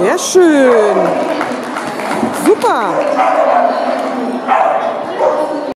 Sehr schön. Super.